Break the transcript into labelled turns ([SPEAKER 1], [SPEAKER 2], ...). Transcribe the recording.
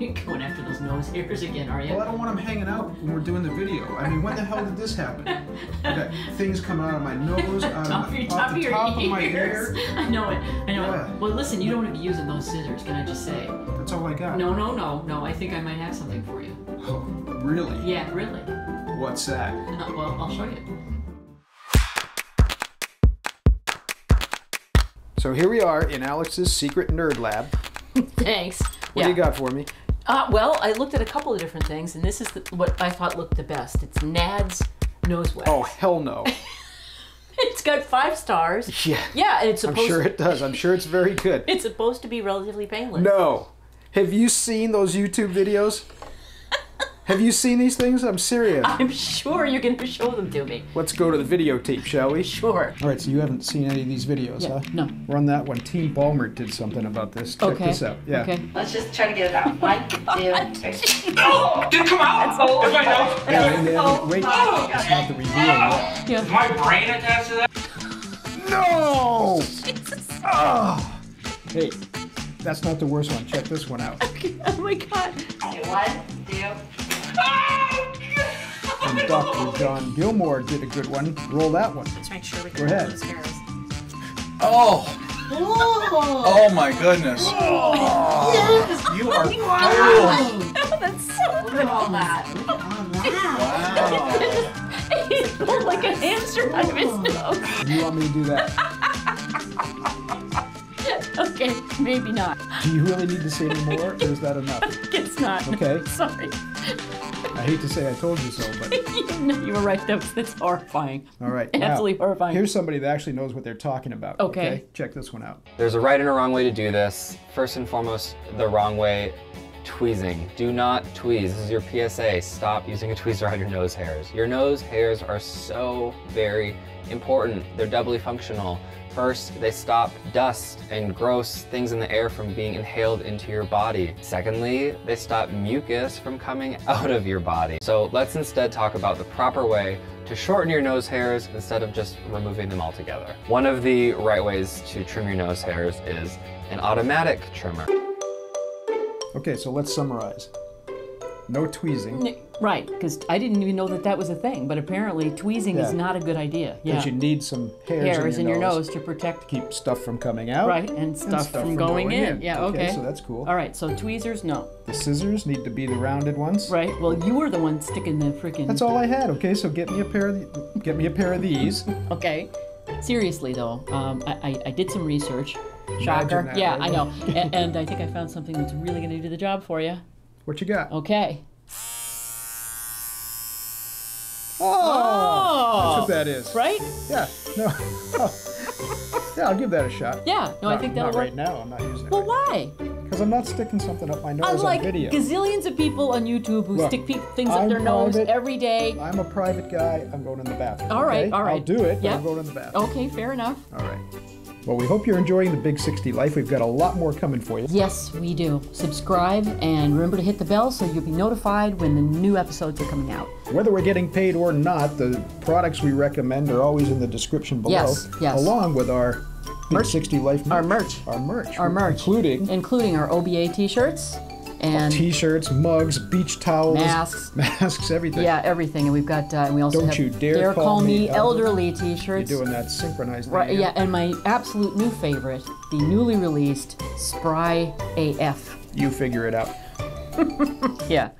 [SPEAKER 1] You're going after those nose hairs again, are you?
[SPEAKER 2] Well, I don't want them hanging out when we're doing the video. I mean, when the hell did this happen? Got things coming out of my nose, out
[SPEAKER 1] top
[SPEAKER 2] of
[SPEAKER 1] of your, top
[SPEAKER 2] off
[SPEAKER 1] of
[SPEAKER 2] the
[SPEAKER 1] your
[SPEAKER 2] top of my
[SPEAKER 1] ears. I know it. I know
[SPEAKER 2] Yeah.
[SPEAKER 1] it. Well, listen, you don't want to be using those scissors. Can I just say?
[SPEAKER 2] That's all I got.
[SPEAKER 1] No, no, no, no. I think I might have something for you.
[SPEAKER 2] Oh, really?
[SPEAKER 1] Yeah, really.
[SPEAKER 2] What's that?
[SPEAKER 1] Uh, well, I'll show you.
[SPEAKER 2] So here we are in Alex's secret nerd lab.
[SPEAKER 1] Thanks.
[SPEAKER 2] What
[SPEAKER 1] yeah.
[SPEAKER 2] do you got for me?
[SPEAKER 1] Uh, well, I looked at a couple of different things, and this is the, what I thought looked the best. It's Nad's nose wax.
[SPEAKER 2] Oh, hell no.
[SPEAKER 1] It's got five stars.
[SPEAKER 2] Yeah.
[SPEAKER 1] Yeah, and it's supposed.
[SPEAKER 2] I'm sure it does. I'm sure it's very good.
[SPEAKER 1] it's supposed to be relatively painless.
[SPEAKER 2] No. Have you seen those YouTube videos? Have you seen these things? I'm serious.
[SPEAKER 1] I'm sure you can show them to me.
[SPEAKER 2] Let's go to the videotape, shall we?
[SPEAKER 1] Sure.
[SPEAKER 2] All right, so you haven't seen any of these videos,
[SPEAKER 1] Yeah,
[SPEAKER 2] huh?
[SPEAKER 1] no.
[SPEAKER 2] Run that one. Team Balmert did something about this. Check
[SPEAKER 1] Okay.
[SPEAKER 2] this out. Yeah.
[SPEAKER 1] Okay.
[SPEAKER 3] Let's just try to get it out. One, two, three.
[SPEAKER 4] No! Didn't come out!
[SPEAKER 3] Oh,
[SPEAKER 4] Is my nose?
[SPEAKER 2] Yeah, and they haven't- oh, wait,
[SPEAKER 3] Oh,
[SPEAKER 2] it's not the reveal yet.
[SPEAKER 1] Yeah.
[SPEAKER 4] Is my brain attached to that?
[SPEAKER 2] No! Oh. Hey, that's not the worst one. Check this one out.
[SPEAKER 1] Oh my god.
[SPEAKER 3] Okay, one, two.
[SPEAKER 2] And Dr. John Gilmore did a good one. Roll that one.
[SPEAKER 1] Let's make sure we
[SPEAKER 2] Go ahead.
[SPEAKER 1] those hairs.
[SPEAKER 5] Oh! Oh my goodness! You are cool!
[SPEAKER 1] Oh, that's so
[SPEAKER 3] Look at all that.
[SPEAKER 5] Wow!
[SPEAKER 1] He pulled like a hamster out of his nose.
[SPEAKER 2] You want me to do that?
[SPEAKER 1] Okay, maybe not.
[SPEAKER 2] Do you really need to say any more, or is that enough?
[SPEAKER 1] It's not.
[SPEAKER 2] Okay.
[SPEAKER 1] Sorry.
[SPEAKER 2] I hate to say I told you so, but
[SPEAKER 1] no, you were right. That's, that's horrifying.
[SPEAKER 2] all right. now,
[SPEAKER 1] Absolutely horrifying.
[SPEAKER 2] Here's somebody that actually knows what they're talking about.
[SPEAKER 1] Okay.
[SPEAKER 2] Check this one out.
[SPEAKER 6] There's a right and a wrong way to do this. First and foremost, the wrong way, tweezing. Do not tweeze. This is your PSA. Stop using a tweezer on your nose hairs. Your nose hairs are so very important. They're doubly functional. First, they stop dust and gross things in the air from being inhaled into your body. Secondly, they stop mucus from coming out of your body. So let's instead talk about the proper way to shorten your nose hairs instead of just removing them altogether. One of the right ways to trim your nose hairs is an automatic trimmer.
[SPEAKER 2] Okay, so let's summarize. No tweezing.
[SPEAKER 1] Right, because I didn't even know that that was a thing, but apparently tweezing is not a good idea. Yeah.
[SPEAKER 2] Because you need some hairs,
[SPEAKER 1] Hairs
[SPEAKER 2] in,
[SPEAKER 1] in
[SPEAKER 2] your,
[SPEAKER 1] your
[SPEAKER 2] nose.
[SPEAKER 1] nose to protect.
[SPEAKER 2] Keep stuff from coming out.
[SPEAKER 1] Right, and stuff,
[SPEAKER 2] stuff
[SPEAKER 1] from,
[SPEAKER 2] from
[SPEAKER 1] going,
[SPEAKER 2] going
[SPEAKER 1] in.
[SPEAKER 2] in.
[SPEAKER 1] Yeah,
[SPEAKER 2] Okay,
[SPEAKER 1] okay.
[SPEAKER 2] so that's cool.
[SPEAKER 1] All right, so tweezers, no.
[SPEAKER 2] The scissors need to be the rounded ones.
[SPEAKER 1] Right, well, you were the one sticking the freaking.
[SPEAKER 2] That's all I had. Okay, so get me a pair of the, get me a pair of these.
[SPEAKER 1] Okay. Seriously, though, um, I, I, I did some research. Shocker.
[SPEAKER 2] that,
[SPEAKER 1] yeah,
[SPEAKER 2] right?
[SPEAKER 1] I know. and, and I think I found something that's really going to do the job for you.
[SPEAKER 2] What you got?
[SPEAKER 1] Okay.
[SPEAKER 2] Oh, that's
[SPEAKER 1] Oh!
[SPEAKER 2] what that is.
[SPEAKER 1] Right?
[SPEAKER 2] Yeah. No. yeah, I'll give that a shot.
[SPEAKER 1] Yeah, no, I think
[SPEAKER 2] not
[SPEAKER 1] that'll work.
[SPEAKER 2] right now. I'm not using it.
[SPEAKER 1] Well, why?
[SPEAKER 2] Because I'm not sticking something up my nose
[SPEAKER 1] Unlike
[SPEAKER 2] on video.
[SPEAKER 1] gazillions of people on YouTube who
[SPEAKER 2] Look,
[SPEAKER 1] stick things up
[SPEAKER 2] I'm
[SPEAKER 1] their nose every day.
[SPEAKER 2] I'm a private guy. I'm going in the bathroom.
[SPEAKER 1] All right,
[SPEAKER 2] okay?
[SPEAKER 1] all right.
[SPEAKER 2] I'll do it. I'm going in the bathroom.
[SPEAKER 1] Okay, fair enough.
[SPEAKER 2] All right. Well, we hope you're enjoying the Big 60 life. We've got a lot more coming for you.
[SPEAKER 1] Yes, we do. Subscribe and remember to hit the bell so you'll be notified when the new episodes are coming out.
[SPEAKER 2] Whether we're getting paid or not, the products we recommend are always in the description below.
[SPEAKER 1] Yes, yes.
[SPEAKER 2] Along with our Big 60 life merch.
[SPEAKER 1] Our merch.
[SPEAKER 2] Our merch.
[SPEAKER 1] Our merch.
[SPEAKER 2] Including
[SPEAKER 1] Including our OBA t-shirts and
[SPEAKER 2] t-shirts, mugs, beach towels,
[SPEAKER 1] Masks.
[SPEAKER 2] masks, everything.
[SPEAKER 1] yeah, everything. And we've got, uh, and we also
[SPEAKER 2] Don't
[SPEAKER 1] have
[SPEAKER 2] you dare
[SPEAKER 1] call,
[SPEAKER 2] call
[SPEAKER 1] me
[SPEAKER 2] me
[SPEAKER 1] elderly t-shirts.
[SPEAKER 2] You're doing that synchronized.
[SPEAKER 1] Right,
[SPEAKER 2] again.
[SPEAKER 1] yeah, and my absolute new favorite, the newly released Spry AF.
[SPEAKER 2] You figure it out.
[SPEAKER 1] Yeah.